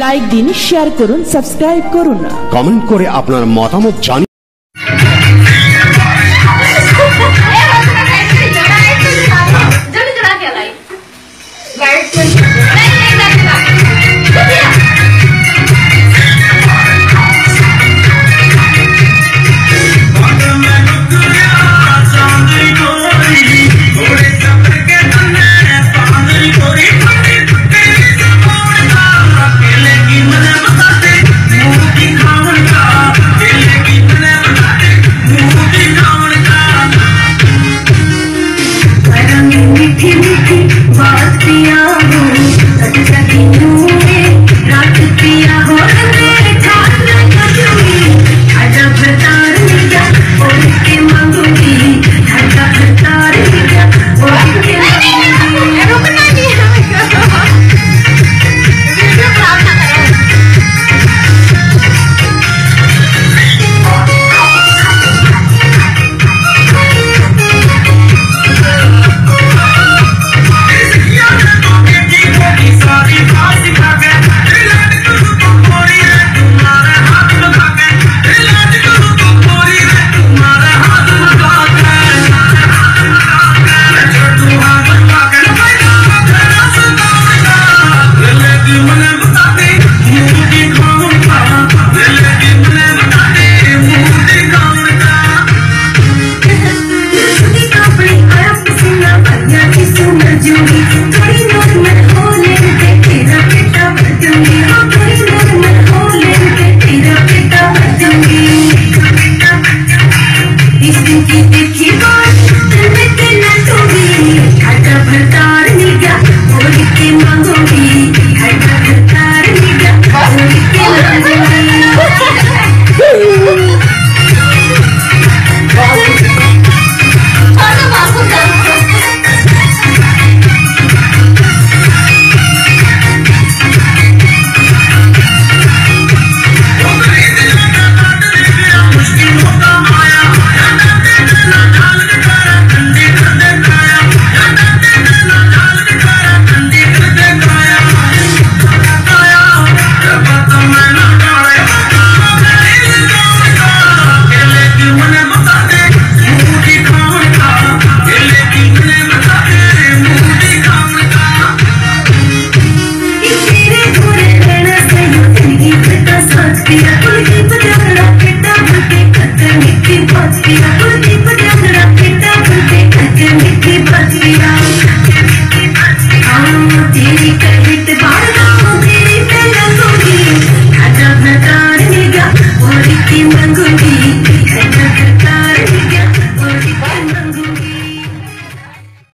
Like দিন share করুন subscribe করুন। কমেন্ট করে আপনার মতামত জানিয়ে बहुत पिया हूँ the time. hati menggunting